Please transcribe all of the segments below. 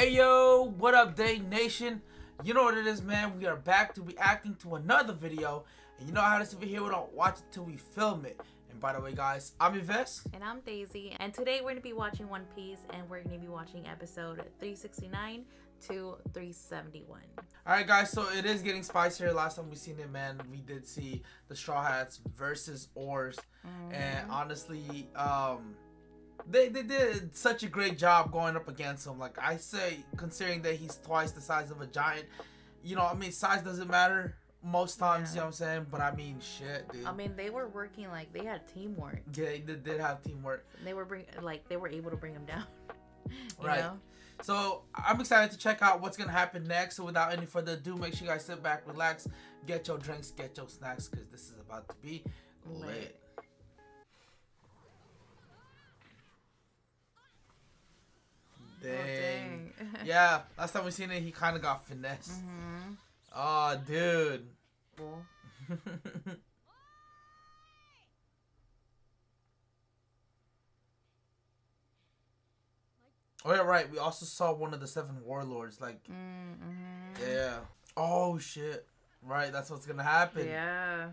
Hey yo, what up Day Nation? You know what it is man, we are back to reacting to another video. And you know how this over here, we don't watch it till we film it. And by the way guys, I'm Yves. And I'm Deisi. And today we're going to be watching One Piece and we're going to be watching episode 369 to 371. Alright guys, so it is getting spicier. Last time we seen it, man, we did see the Straw Hats versus Oars. Mm-hmm. And honestly, um they they did such a great job going up against him. Like I say, considering that he's twice the size of a giant, you know, I mean, size doesn't matter most times. Yeah. You know what I'm saying? But I mean, shit, dude. I mean, they were working like they had teamwork. Yeah, they did have teamwork. They were bring like they were able to bring him down. right. Know? So I'm excited to check out what's gonna happen next. So without any further ado, make sure you guys sit back, relax, get your drinks, get your snacks, because this is about to be lit. lit. Dang. Oh, dang. Yeah, last time we seen it, he kind of got finesse. Mm-hmm. Oh, dude. Cool. oh yeah, right. We also saw one of the seven warlords. Like, mm-hmm. yeah. Oh shit. Right, that's what's gonna happen. Yeah.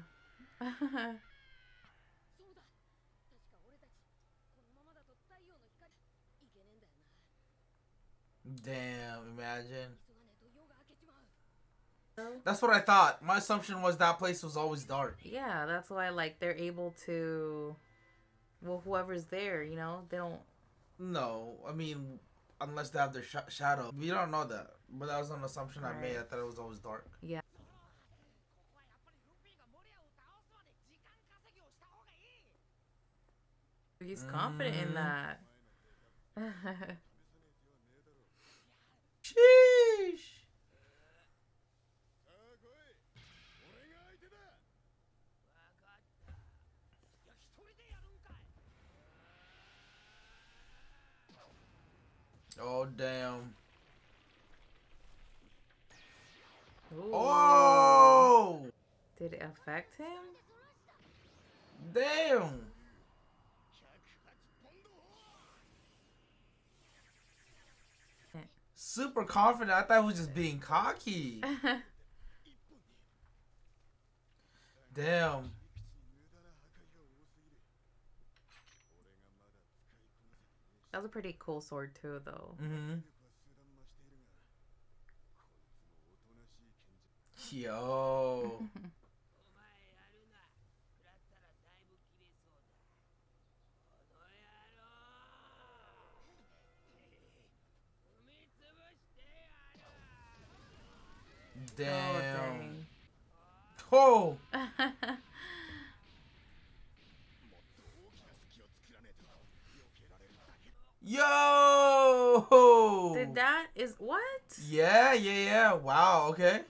Damn, imagine. That's what I thought. My assumption was that place was always dark. Yeah, that's why like they're able to well whoever's there, you know, they don't No, I mean unless they have their sh- shadow. We don't know that. But that was an assumption right. I made. I thought it was always dark. Yeah. He's confident mm. in that. Sheesh. Oh damn. Ooh. Oh! Did it affect him? Damn. Super confident. I thought he was just being cocky. Damn. That was a pretty cool sword too, though. Mm-hmm. Yo. Damn. Oh. Yo! Did that is what? Yeah, yeah, yeah. Wow, okay.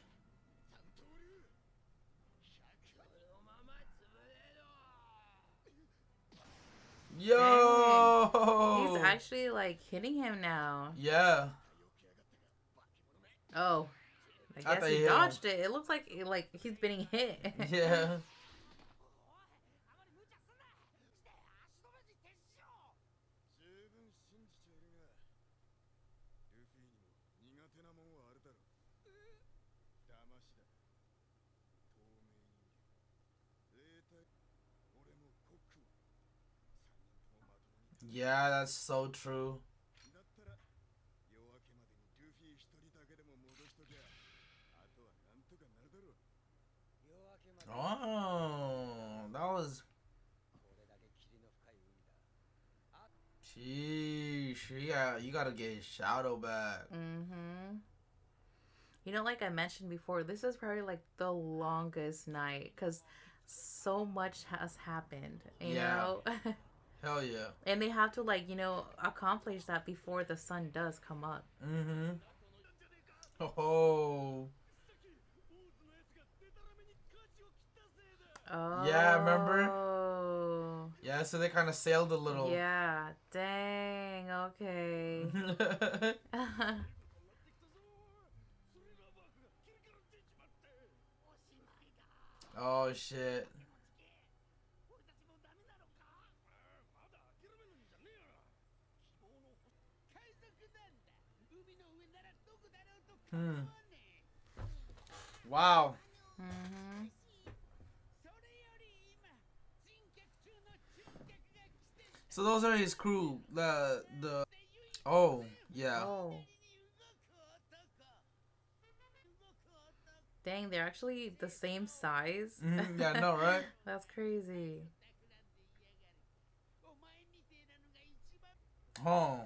Yo! Dang. He's actually like hitting him now. Yeah. Oh, I guess he dodged it. It looks like like he's being hit. yeah. Yeah, that's so true. Oh, that was. Sheesh, yeah, you gotta get his shadow back. Mm-hmm. You know, like I mentioned before, this is probably like the longest night because so much has happened. You yeah. know. Hell yeah. And they have to like you know accomplish that before the sun does come up. Mm-hmm. Oh. Oh. Yeah, remember? Yeah, so they kind of sailed a little. Yeah. Dang. Okay. oh shit. Hmm. Wow. Mm-hmm. So those are his crew. The the. Oh yeah. Oh. Dang, they're actually the same size. Mhm, yeah, I know, right? That's crazy. Oh.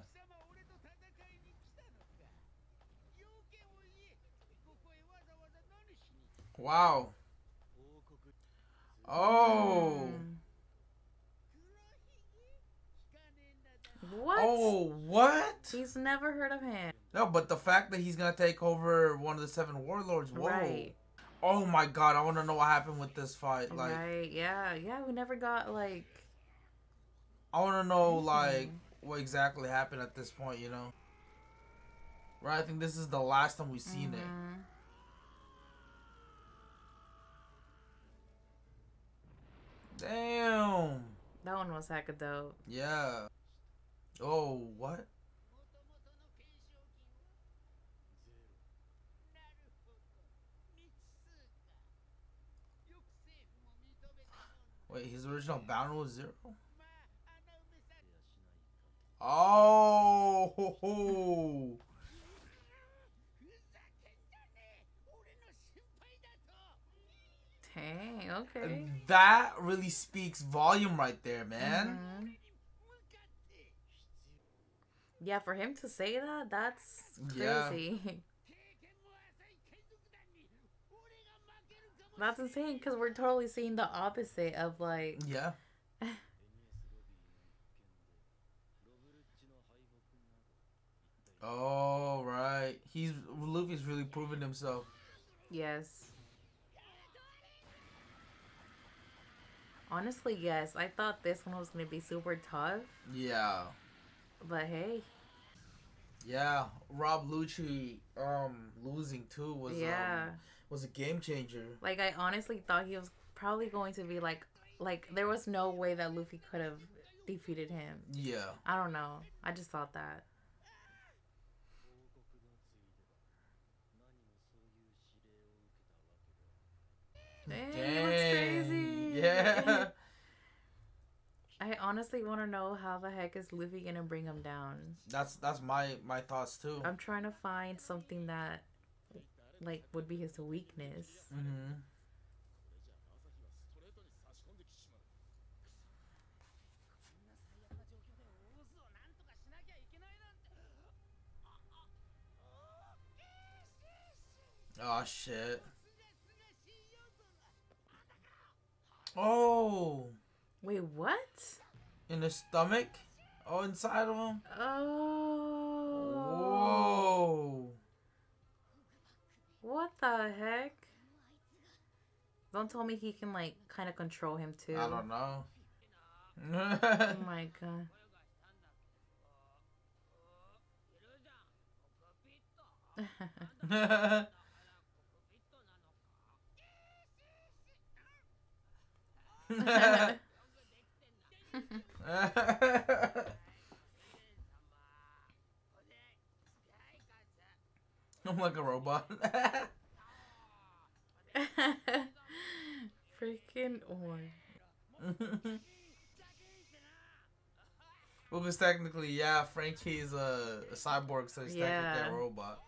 Wow. Oh. Mm. What? Oh, what? He's never heard of him. No, but the fact that he's gonna take over one of the seven warlords. Whoa. Right. Oh my god, I want to know what happened with this fight. Like, right. Yeah. Yeah. We never got like. I want to know like Mhm. what exactly happened at this point. You know. Right. I think this is the last time we've seen it. Mhm. Damn. That one was hecka dope. Yeah. Oh, what? Wait, his original bounty was zero? Oh, ho, ho. Dang. Okay. that really speaks volume right there, man. Mhm. Yeah, for him to say that, that's Yeah. crazy. That's insane because we're totally seeing the opposite of like, Yeah. Oh, right. He's Luffy's really proven himself. yes. Honestly, yes. I thought this one was gonna be super tough, Yeah. But hey, Yeah, Rob Lucci um losing too was yeah. um, was a game changer. Like I honestly thought he was probably going to be like, like there was no way that Luffy could have defeated him. Yeah. I don't know. I just thought that. Dang, that's crazy. Yeah. I honestly want to know how the heck is Luffy gonna bring him down. That's that's my my thoughts too. I'm trying to find something that, like, would be his weakness. Mm-hmm. Oh shit. Oh, Wait, what? in his stomach? Oh, inside of him? Oh. Whoa. What the heck? Don't tell me he can like kind of control him too. I don't know. Oh my god. I'm like a robot. Freaking or. well, because technically, yeah, Franky's a, a cyborg, so he's Yeah. technically a robot.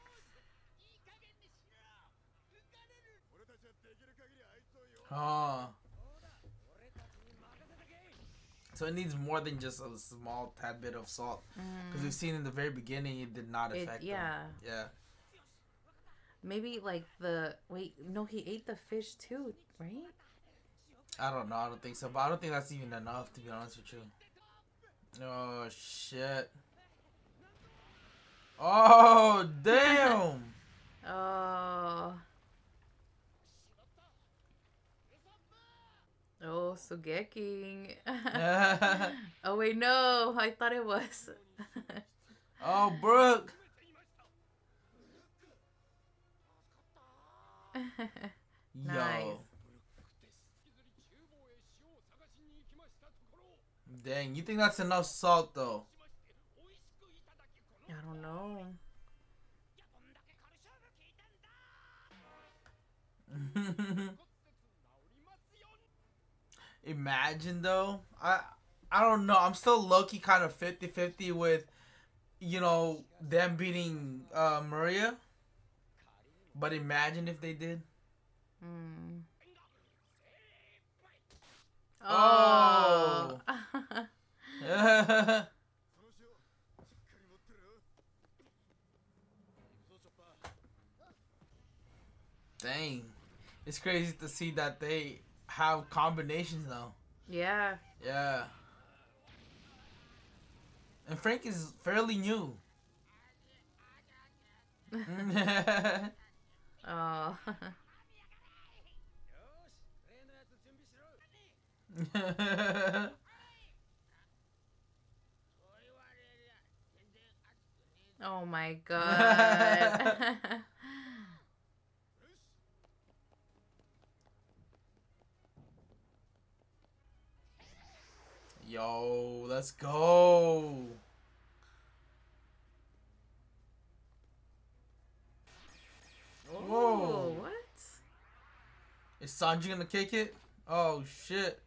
Huh. So it needs more than just a small tad bit of salt. Because we've seen in the very beginning, it did not Mm. It- affect him. yeah. Yeah. Maybe like the wait, no, he ate the fish too, right? I don't know. I don't think so. But I don't think that's even enough, to be honest with you. Oh, shit. Oh, damn. Oh. Oh, Sogeking. oh wait, no, I thought it was. oh, Brook. Nice. Yo. Dang, you think that's enough salt, though? I don't know. Imagine though, I I don't know. I'm still Loki kind of 50-50 with, you know, them beating uh, Moria. But imagine if they did. Oh. Oh. Dang. It's crazy to see that they have combinations though. yeah. Yeah. And Frank is fairly new. Oh. oh my god. Yo, let's go. Whoa. Ooh, what? Is Sanji gonna kick it? Oh shit.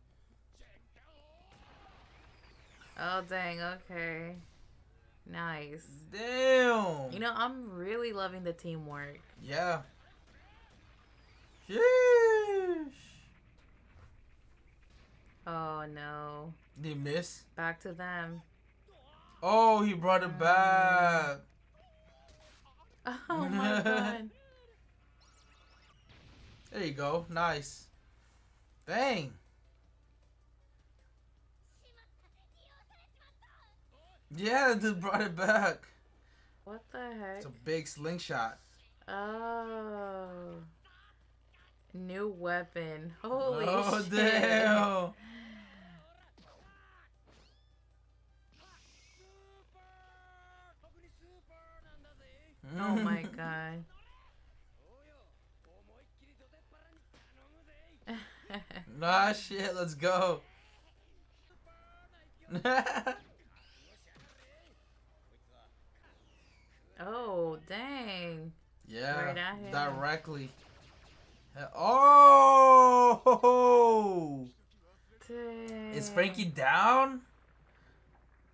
Oh dang, okay. Nice. Damn. You know, I'm really loving the teamwork. Yeah. Sheesh. Oh no. He miss? Back to them. Oh, he brought it back. Oh my god. There you go. Nice. Bang. Yeah, dude brought it back. What the heck? It's a big slingshot. Oh. New weapon. Holy oh, shit. damn. Oh my god. Nah, shit, let's go. oh, dang. yeah, Right directly. Oh! Dang. Is Franky down?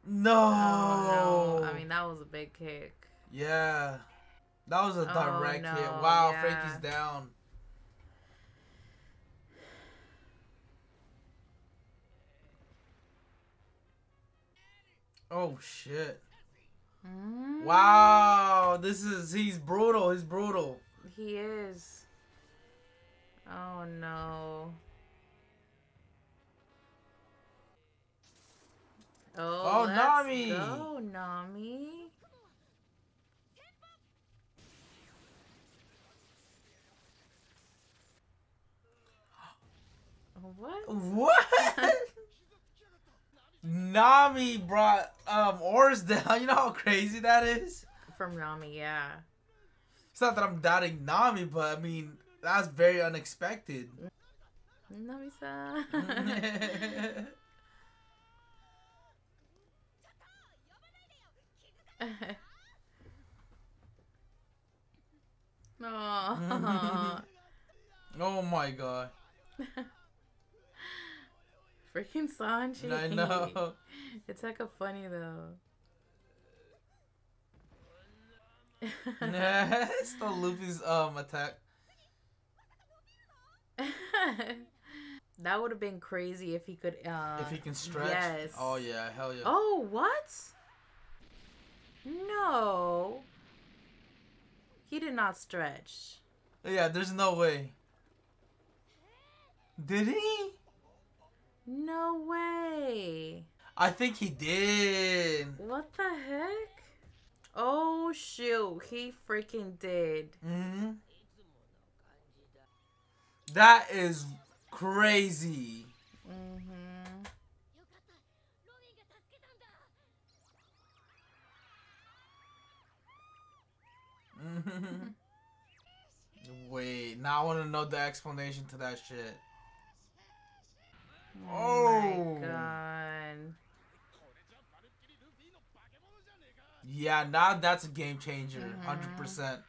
No. Oh, no. I mean, that was a big kick. Yeah, that was a Oh, direct hit. Wow, yeah. Franky's down. Oh shit! Mm, Wow, this is he's brutal. He's brutal. He is. Oh no. Oh, Oh, let's Nami. Go, Nami. What? What? Nami brought um oars down. You know how crazy that is. From Nami, yeah. It's not that I'm doubting Nami, but I mean that's very unexpected. Nami-san. oh my god! Freaking Sanji. I know. It's like a funny though. it's the Luffy's um attack. that would have been crazy if he could. Uh, if he can stretch. Yes. Oh yeah, hell yeah. Oh, what? No. He did not stretch. Yeah, there's no way. Did he? No way. I think he did. What the heck? Oh, shoot. He freaking did. hmm That is crazy. Mm-hmm. Mhm. Wait, now I want to know the explanation to that shit. Oh, Oh. my god. Yeah, now that's a game changer, Mhm. hundred percent.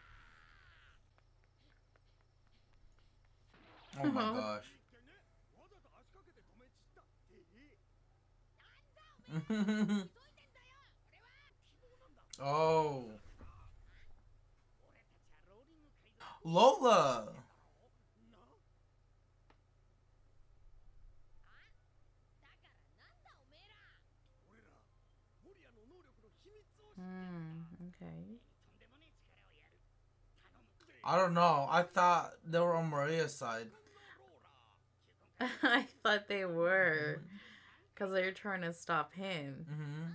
Oh my gosh. oh. Lola. Hmm. Okay. I don't know. I thought they were on Moria's side. I thought they were, cause they're trying to stop him. Mm-hmm.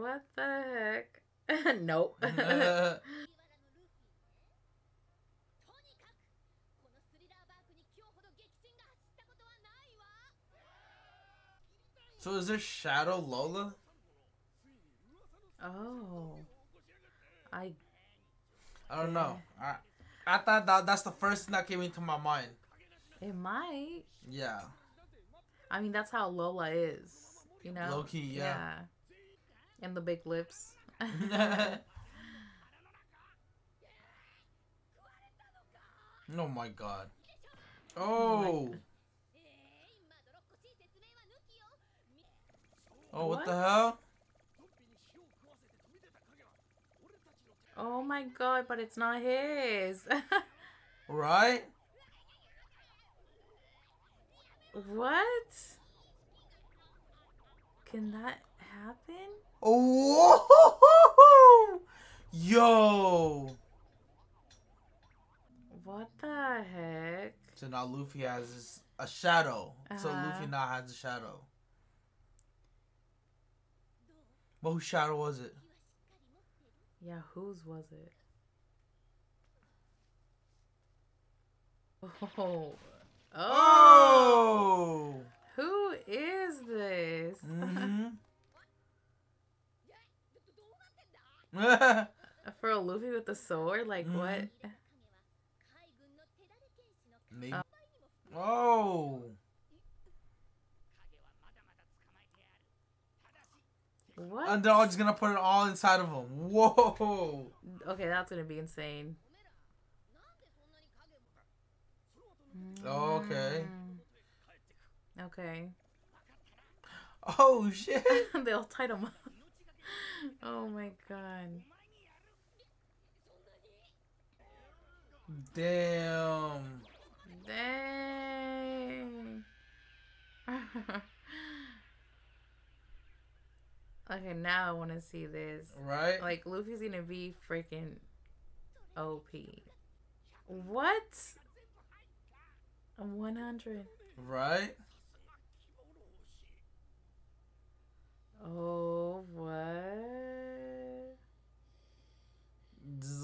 What the heck? nope. so is there Shadow Lola? oh. I I don't know. I I thought that that's the first thing that came into my mind. it might. Yeah. I mean, that's how Lola is. You know. Low key, yeah. And the big lips. oh my god. Oh. Oh, what, the hell? Oh my god! But it's not his. Right? what? Can that happen? Oh. Yo. What the heck? So now Luffy has his, a shadow. So Uh-huh. Luffy now has a shadow. But whose shadow was it? Yeah, whose was it? Oh. Oh. Oh. Who is this? hmm For a Luffy with the sword? Like Mhm. what? Maybe. Oh. What? And they're all just gonna put it all inside of him. Whoa. Okay, that's gonna be insane. Okay. Mm. Okay. Oh shit. They'll tie them up. Oh my god. Damn. Dang. okay, now I want to see this. Right? Like Luffy's gonna be freaking OP. What? One hundred. Right? Oh what?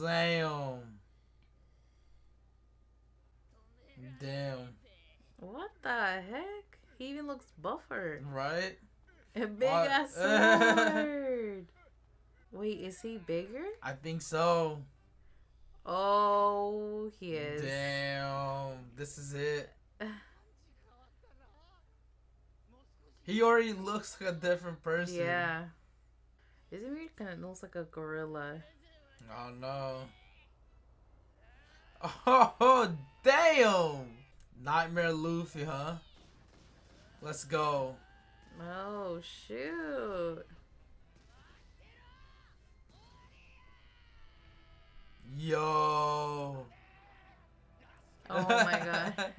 Damn. Damn. What the heck? He even looks buffer. Right? A big What? ass sword. Wait, is he bigger? I think so. Oh, he is. Damn. This is it. He already looks like a different person. Yeah. Isn't he kind of looks like a gorilla? Oh no. Oh damn! Nightmare Luffy, huh? Let's go. Oh shoot! Yo. Oh my god!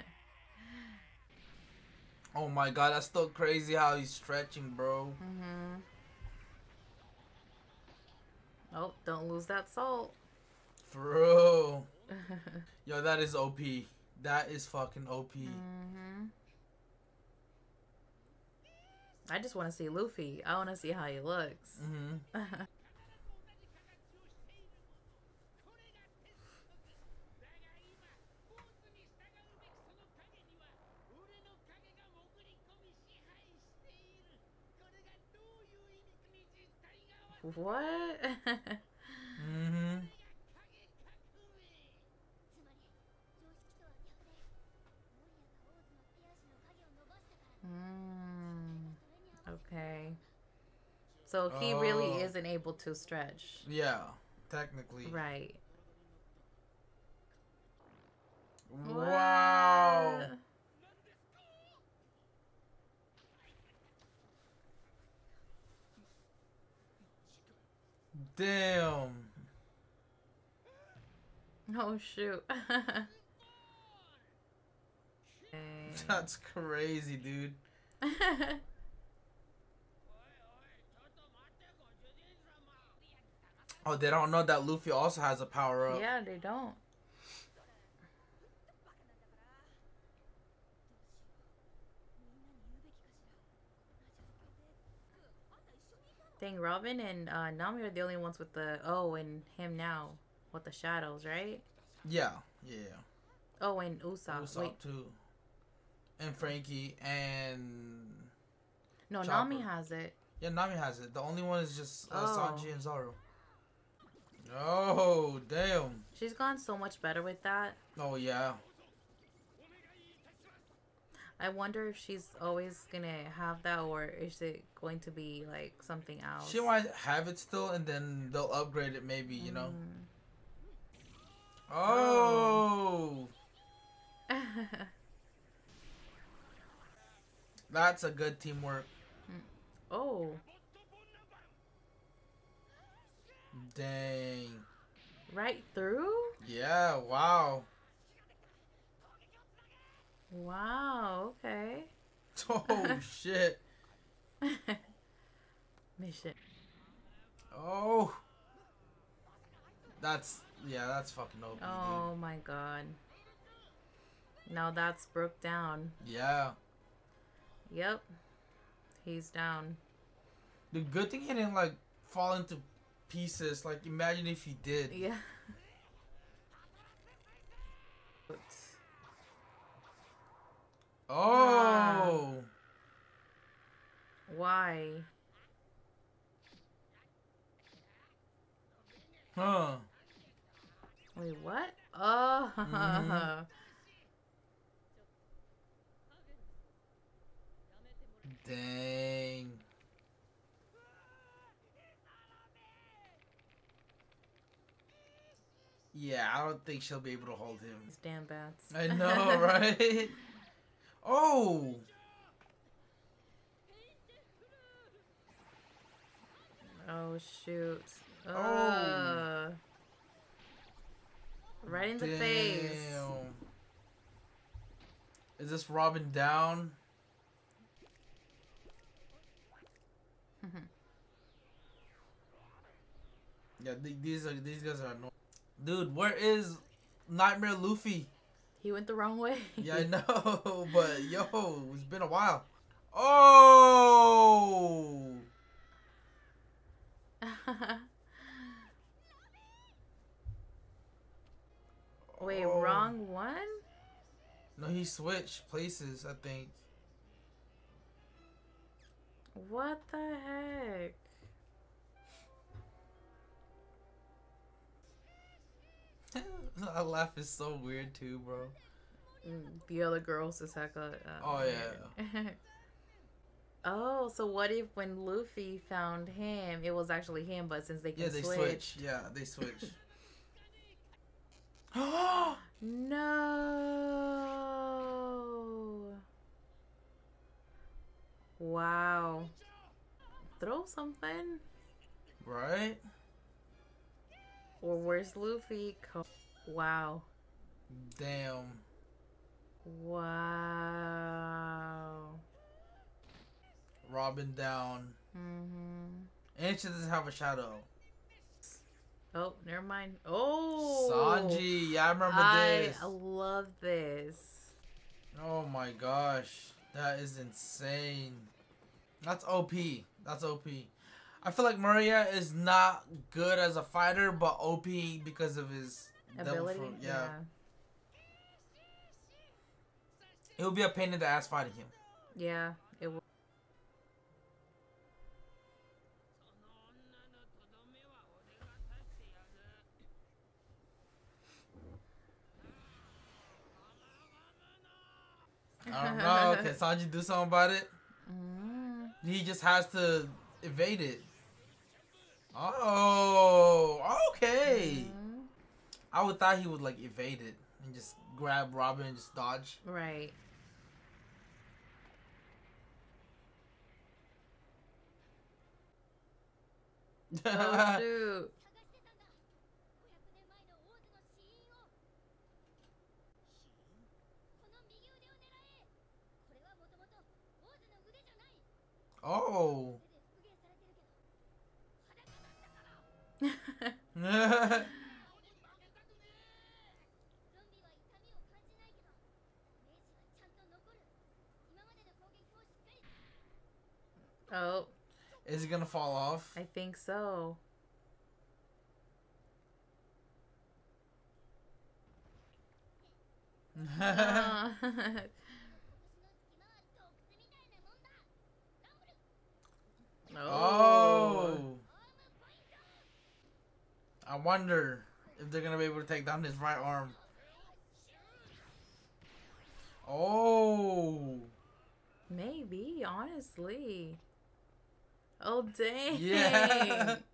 oh my god, that's still crazy how he's stretching, bro. mhm. Oh, don't lose that salt. Real. Yo, that is OP. That is fucking OP. hmm I just want to see Luffy. I want to see how he looks. hmm what? hmm mm, okay. So he really Oh. isn't able to stretch. Yeah, technically. Right. Wow. What? Damn. Oh shoot. That's crazy, dude. Oh, they don't know that Luffy also has a power up. yeah, they don't. Dang, Robin and uh, Nami are the only ones with the oh, and him now with the shadows, right? Yeah, yeah. Oh, and Usopp. Usopp Wait, too. And Franky and no, Chopper. Nami has it. yeah, Nami has it. The only one is just uh, Oh. Sanji and Zoro. Oh damn! She's gone so much better with that. Oh yeah. I wonder if she's always gonna have that, or is it going to be like something else? She might have it still, and then they'll upgrade it. Maybe you know. Mm. Oh, that's a good teamwork. oh, Dang. right through? Yeah. Wow. Wow. Okay. Oh shit. Mission. Oh. That's yeah. That's fucking OP, Oh my god. Now that's broke down. Yeah. Yep. He's down. The good thing he didn't like fall into pieces. Like imagine if he did. Yeah. Oh. Why? Huh. Wait, what? Oh. Mhm. Dang. Yeah, I don't think she'll be able to hold him. These damn bats. I know, right? Oh. Oh shoot. Oh. Uh, right in the face. Damn. Is this Robin down? Yeah, th- these are these guys are annoying. Dude, where is Nightmare Luffy? He went the wrong way. Yeah, I know, but yo, it's been a while. Oh, Wait, Oh. wrong one? no, he switched places. I think. What the heck? I laugh is so weird too, bro. Mm, The other girls is heck. Uh, Oh, yeah. oh, so what if when Luffy found him, it was actually him, but since they can Yeah, they switch, switch. Yeah, they switch. No. Wow. Throw something. right? Or where's Luffy? Co- wow. Damn. Wow. Robin down. hmm And she doesn't have a shadow. Oh, never mind. Oh. Sanji, yeah, I remember I this. I love this. Oh my gosh. That is insane. That's OP. That's OP. I feel like Moria is not good as a fighter, but OP because of his devil Ability. fruit. Yeah. It would be a pain in the ass fighting him. Yeah. It will. I don't know. Can Sanji do something about it? Mm. He just has to evade it. Oh, okay. Mm-hmm. I would thought he would like evade it and just grab Robin and just dodge. Right. oh, shoot. Oh. oh. Is it gonna fall off? I think so. oh. oh. I wonder if they're going to be able to take down his right arm. Oh. Maybe, honestly. Oh, dang. Yeah.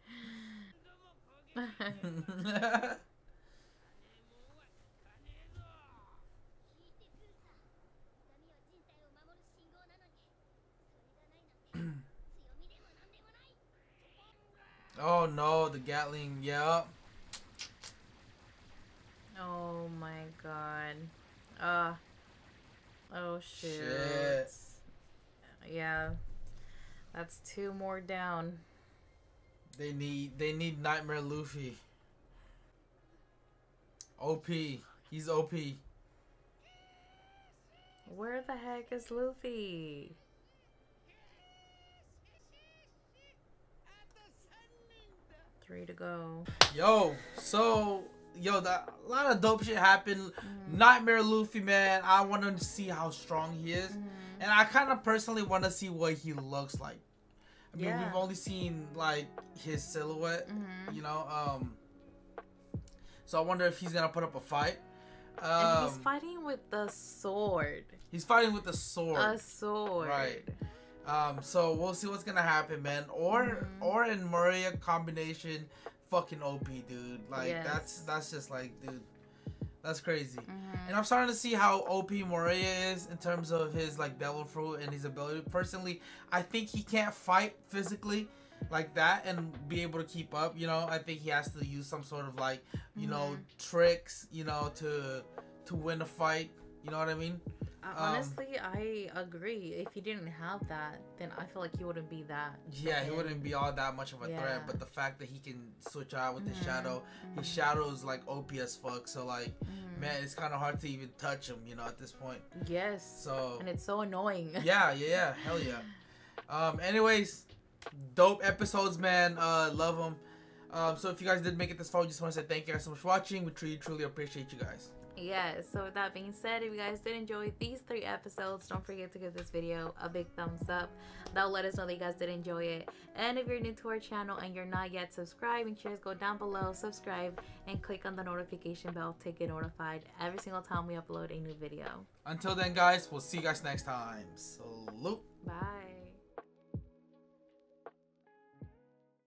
oh no, the Gatling. Yep. oh my god. Uh Oh shoot. Shit. Yeah. That's two more down. They need they need Nightmare Luffy. OP. He's OP. Where the heck is Luffy? Three to go. Yo, so yo, that a lot of dope shit happened. Nightmare Luffy, man. I want to see how strong he is, and I kind of personally want to see what he looks like. I mean, Yeah. we've only seen like his silhouette, Mhm. you know. Um, so I wonder if he's gonna put up a fight. And Um, he's fighting with the sword. he's fighting with the sword. A sword. Right. Um, so we'll see what's gonna happen, man. Or Mhm. or in Moria combination, fucking OP, dude. Like Yes. that's that's just like, dude, that's crazy. Mhm. And I'm starting to see how OP Moria is in terms of his like devil fruit and his ability. Personally, I think he can't fight physically like that and be able to keep up. You know, I think he has to use some sort of like, you know, tricks, you know, to to win a fight. You know what I mean? Um, Honestly, I agree. If he didn't have that, then I feel like he wouldn't be that. Yeah, he wouldn't be all that much of a Yeah. threat, but the fact that he can switch out with his Mhm, shadow, his shadow is like OP as fuck. So like, Mhm. man, it's kind of hard to even touch him, you know, at this point. Yes. So and it's so annoying. yeah, yeah, yeah, hell yeah. Um, anyways, dope episodes, man. Uh, love them. Um, so if you guys did make it this far, we just want to say thank you guys so much for watching. We truly, truly appreciate you guys. Yeah, so with that being said, if you guys did enjoy these three episodes, don't forget to give this video a big thumbs up. That'll let us know that you guys did enjoy it. And if you're new to our channel and you're not yet subscribed, make sure to go down below, subscribe, and click on the notification bell to get notified every single time we upload a new video. Until then, guys, we'll see you guys next time. Salute. Bye.